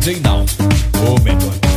DJ Down, o melhor.